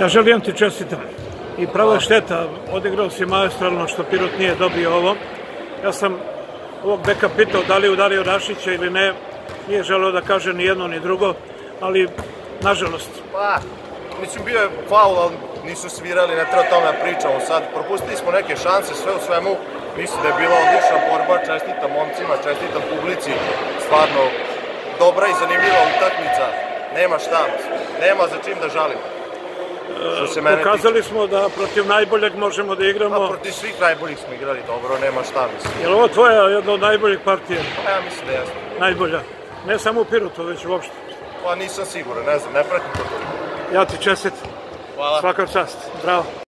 Ja želim ti čestitam. I pravo je šteta, odigrao si maestralno što Pirot nije dobio ovo. Ja sam ovog beka pitao da li je udario Rašića ili ne. Nije želeo da kaže ni jedno ni drugo, ali nažalost. Pa, mislim bio je faul, ali nisu svirali, ne treba tome da pričamo sad. Propustili smo neke šanse, sve u svemu. Mislim da je bila odlična borba, čestitam momcima, čestitam publici. Stvarno, dobra i zanimljiva utakmica. Nema šta, nema za čim da žalim. Se mene Pokazali smo da protiv najboljeg možemo da tiče. igramo. Pa protiv svih najboljih smo igrali dobro, nema šta mislim. Je li ovo tvoja jedna od najboljih partija? Pa ja mislim da jeste. Najbolja. Ne samo u Pirotu, već uopšte. Pa nisam siguran, ne znam, ne pratim to toliko. Ja ti čestitam. Hvala. Svaka čast. Bravo.